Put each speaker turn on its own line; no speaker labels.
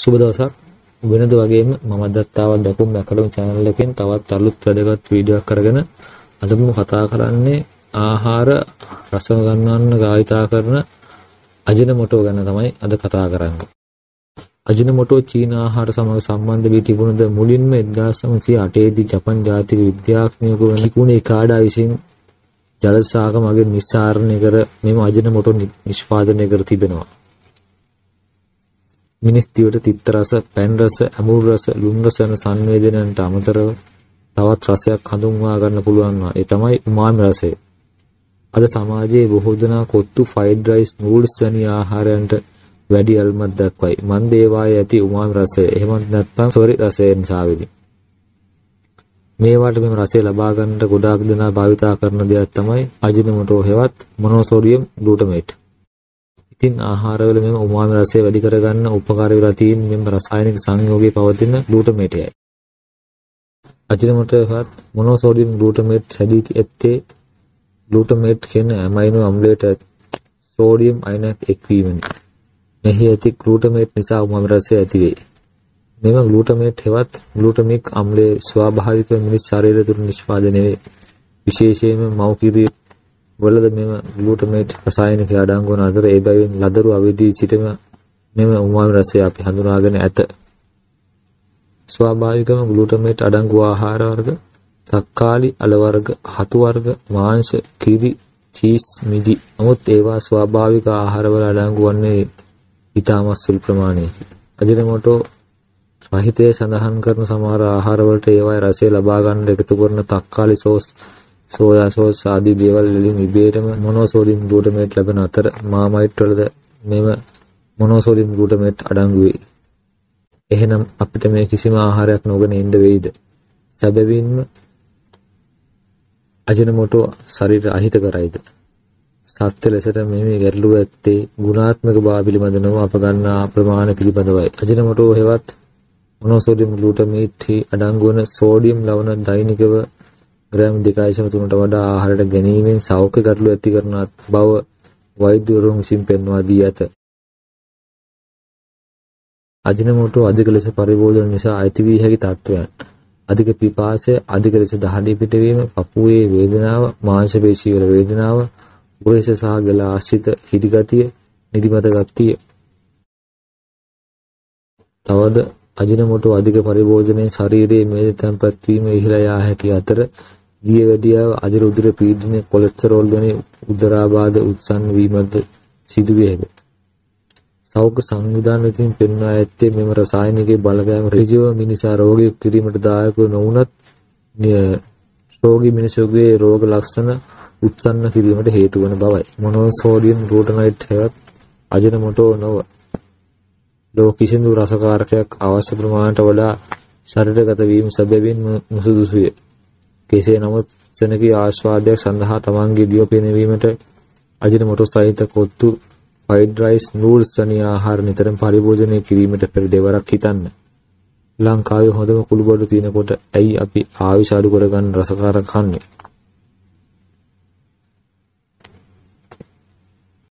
සුබ දවසක් වෙනද වගේම මම දත්තාවත් දකුම් මැකඩම channel එකෙන් තවත් අලුත් වැදගත් වීඩියෝවක් කරගෙන අද මම කතා කරන්නේ ආහාර රස ගන්නවන්න ගායිතා කරන අජිනමොටෝ ගැන තමයි අද කතා කරන්නේ. අජිනමොටෝ චීන ආහාර සමග සම්බන්ධ වී තිබුණද මුලින්ම 1908 දී ජපන් ජාතික විද්‍යාඥයෙකු නිකුණේ ඉකාඩා විසින් ජල සාග මගින් නිස්සාරණය කර මෙම අජිනමොටෝ නිෂ්පාදනය කර තිබෙනවා. මිනිස් දිවට තිත්ත රස, පැන් රස, ඇඹුල් රස, ලුණු රස යන සංවේදනයන්ට අමතරව තවත් රසයක් හඳුන්වා ගන්න පුළුවන් ඒ තමයි උමාමි රසය. අද සමාජයේ බොහෝ දෙනා කොත්තු, ෆ්‍රයිඩ් රයිස්, නූඩ්ල්ස් වැනි ආහාරයන්ට වැඩි අල්මත් දක්වයි. මන් දේවායේ ඇති උමාමි රසය එහෙමත් නැත්නම් සොරි රසය නිසා වෙයි. මේවට මෙම රසය ලබා ගන්නට ගොඩාක් දෙනා භාවිතා කරන දෙයක් තමයි අජිනමොටෝ හෙවත් මොනෝසෝඩියම් ග්ලූටමේට්. ඉතින් ආහාරවල මෙම උමාමි රසය වැඩි කරගන්න උපකාර වෙලා තියෙන මෙම රසායනික සංයෝගයේ පවතින ග්ලූටමේටයයි. අජිනමොටෝවත් මොනෝසෝඩියම් ග්ලූටමේට් හැදී ඇත්තේ ග්ලූටමේට් කියන ඇමයිනෝ අම්ලයට සෝඩියම් අයනයක් එක්වීමනි. මෙහි ඇති ග්ලූටමේට් නිසා උමාමි රසය ඇති වේ. මෙම ග්ලූටමේට් හෙවත් ග්ලූටමික් අම්ලයේ ස්වාභාවික මිනිස් ශරීරය තුළ නිෂ්පාදනය වේ. විශේෂයෙන්ම මව් කිරි වලද මෙම ග්ලූටමේට් රසායනිකය අඩංගු වන අතර ඒ බැවින් ලදරු අවදී සිටම මෙම උමාමි රසය අපි හඳුනාගෙන ඇත. ස්වාභාවිකම ග්ලූටමේට් අඩංගු ආහාර වර්ග තක්කාලි, අල වර්ග, හතු වර්ග, මාංශ, කිරි, චීස්, මිදි. නමුත් ඒවා ස්වාභාවික ආහාරවල අඩංගු වන්නේ ඉතාමත් සුළු ප්‍රමාණයකි. අජිනමොටෝ රහිතය සඳහන් කරන සමහර ආහාරවලට ඒවායේ රසය ලබා ගන්න එකතු කරන තක්කාලි සෝස් සෝයා සෝස් ආදී දේවල් වලින් ඉබේටම මොනෝසෝඩියම් ග්ලූටමේට් ලැබෙන අතර මාමයිට් වලද මෙම මොනෝසෝඩියම් ග්ලූටමේට් අඩංගු වේ. එහෙනම් අපිට මේ කිසිම ආහාරයක් නොගෙන ඉන්න වෙයිද? සැබවින්ම අජිනමොටෝ ශරීර අහිත කරයිද? සත්‍ය ලෙසට මේ ගැටලුව ඇත්තේ ගුණාත්මක බව පිළිබඳ නොව අප ගන්නා ප්‍රමාණ පිළිබඳවයි. අජිනමොටෝ හෙවත් මොනෝසෝඩියම් ග්ලූටමේට් අඩංගු වන සෝඩියම් ලවණ දෛනිකව ග්‍රෑම් 2.3ට වඩා ආහාරයට ගැනීමෙන් සෞඛ්‍ය ගැටලු ඇති කරන බව වෛද්‍යවරුන් විසින් පෙන්වා දී ඇත. අජිනමෝටෝ අධික ලෙස පරිභෝජන නිසා ඇති වී හැකි තත්ත්වයන්. අධික පිපාසය, අධික ලෙස දහඩිය පිටවීම, පපුවේ වේදනාව, මාංශ පේශීවල වේදනාව, උරහිස සහ ගල ආශ්‍රිත හිරිගතිය, නිදිමත ගතිය. තවද අජිනමෝටෝ අධික පරිභෝජනයෙන් ශරීරයේ මේද තැන්පත් වීම ඉහළ යා හැකි අතර දියවැඩියාව අධිර උදර පීඩනය කොලෙස්ටරෝල් වැනි උදරාබාධ උත්සන්න වීමද සිදුවිය හැකියි. සෞඛ්‍ය සංවිධාන විසින් පෙන්වා ඇත්තේ මෙම රසායනිකයේ බලපෑම ඍජුව මිනිසා රෝගී කිරීමට දායක නොවුනත් රෝගී මිනිසෙකුගේ රෝග ලක්ෂණ උත්සන්න කිරීමට හේතු වන බවයි. මොනෝසෝඩියම් ග්ලූටමේට් හෙවත් අජිනමොටෝ නොව ලෝ කිසිදු රසකාරකයක් අවශ්‍ය ප්‍රමාණයට වඩා ශරීරගත වීම සැබවින්ම නුසුදුසුය. කෙසේ නමුත් සෙනගී ආස්වාදයක් සඳහා තමන්ගේ දිව පෙනවීමට අජිනමොටෝ සහිත කොත්තු ෆ්‍රයිඩ් රයිස් නූඩ්ල්ස් වැනි ආහාර නිතරම පරිභෝජනය කිරීමට පෙර දෙවරක් හිතන්න. ලංකාවේ හොඳම කුළුබඩු තියෙනකොට ඇයි අපි ආයුෂ අඩු කරගන්න රසකාරක කන්නේ?